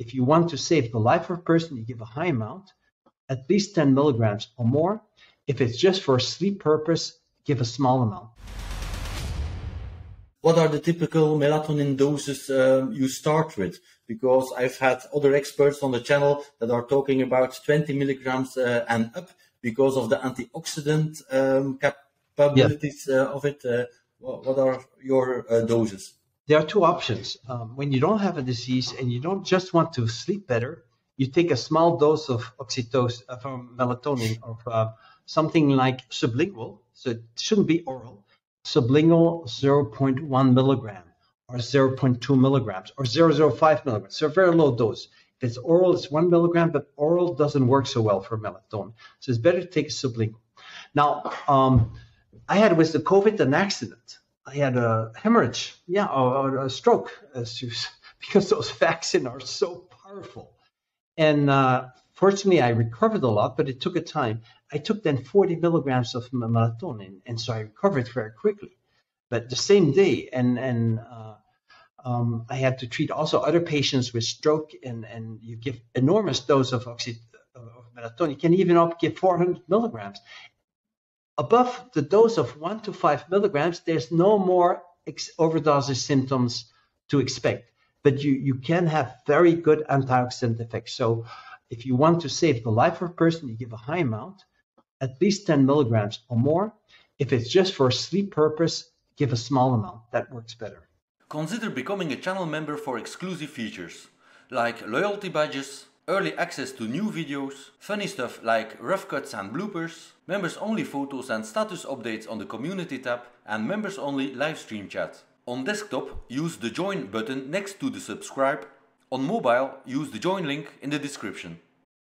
if you want to save the life of a person, you give a high amount, at least 10 milligrams or more. If it's just for a sleep purpose, give a small amount. What are the typical melatonin doses um, you start with? Because I've had other experts on the channel that are talking about 20 milligrams uh, and up because of the antioxidant um, capabilities uh, of it. Uh, what are your uh, doses? There are two options. Um, when you don't have a disease and you don't just want to sleep better, you take a small dose of oxytocin uh, from melatonin of uh, something like sublingual. So it shouldn't be oral. Sublingual 0.1 milligram or 0.2 milligrams or 0.05 milligrams. So a very low dose. If it's oral, it's one milligram, but oral doesn't work so well for melatonin. So it's better to take sublingual. Now, um, I had with the COVID an accident. I had a hemorrhage, yeah, or, a stroke, because those vaccines are so powerful. And uh, fortunately, I recovered a lot, but it took a time. I took then 40 milligrams of melatonin, and so I recovered very quickly. But the same day, and and uh, um, I had to treat also other patients with stroke, and and you give enormous dose of oxy of melatonin. You can even up give 400 milligrams, above the dose of one to five milligrams, there's no more ex- overdose symptoms to expect. But you, you can have very good antioxidant effects. So if you want to save the life of a person, you give a high amount, at least 10 milligrams or more. If it's just for sleep purpose, give a small amount. That works better. Consider becoming a channel member for exclusive features like loyalty badges, early access to new videos, funny stuff like rough cuts and bloopers, members only photos and status updates on the community tab and members only livestream chat. On desktop, use the join button next to the subscribe. On mobile, use the join link in the description.